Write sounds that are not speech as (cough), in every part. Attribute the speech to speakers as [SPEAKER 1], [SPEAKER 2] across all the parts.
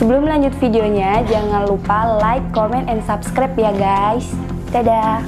[SPEAKER 1] Sebelum lanjut videonya, jangan lupa like, comment, and subscribe ya guys. Dadah.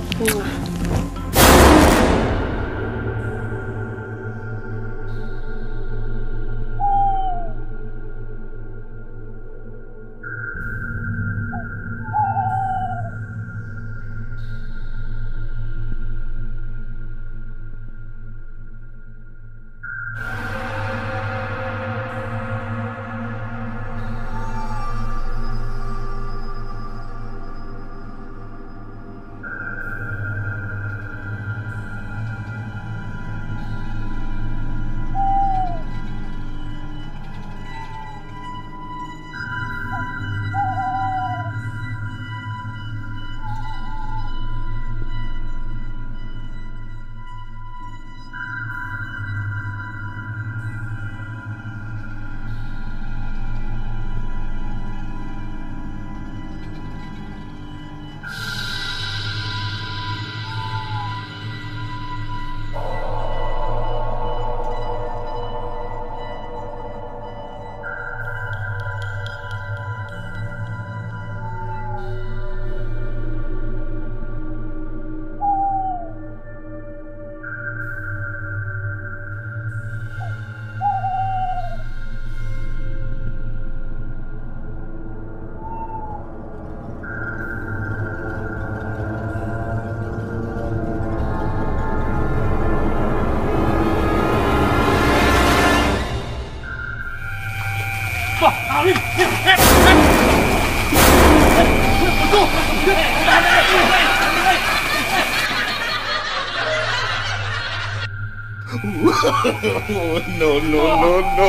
[SPEAKER 2] No, no, no, no.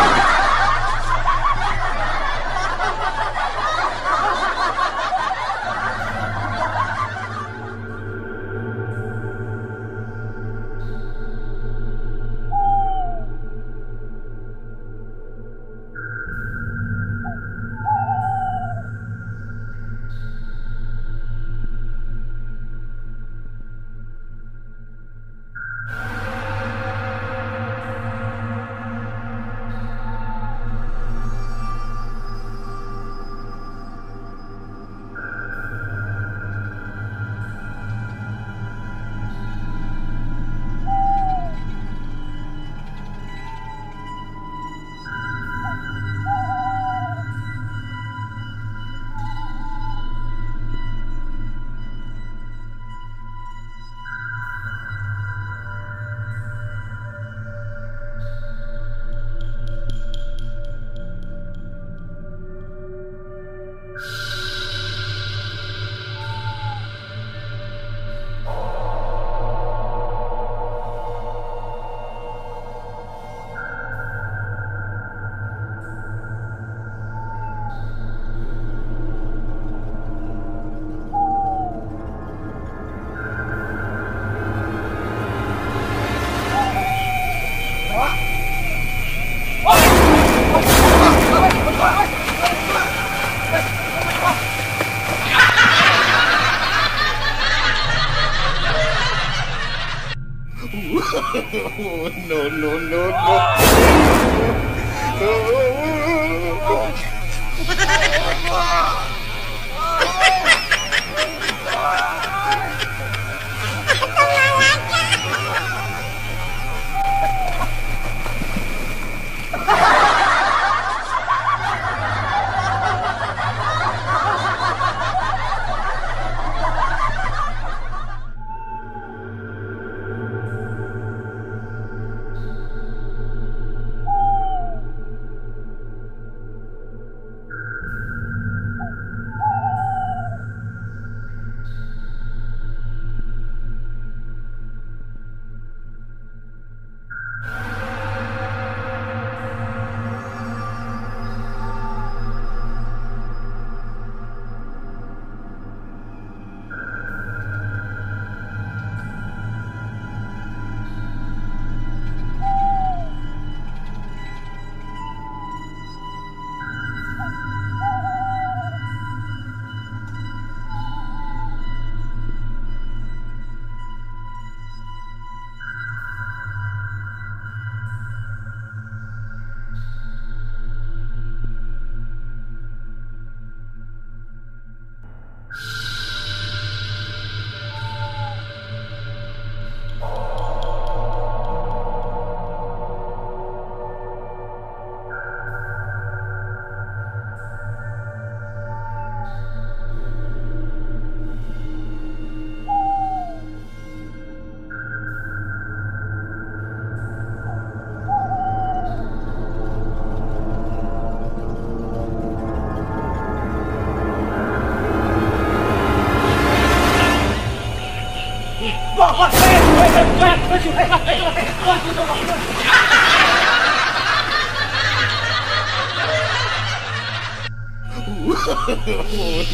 [SPEAKER 2] (laughs) no, no.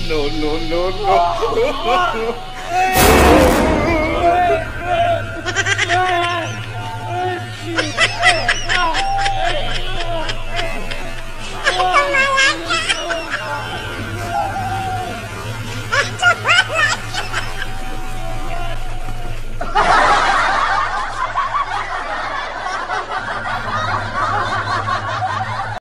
[SPEAKER 2] No, no, no, no.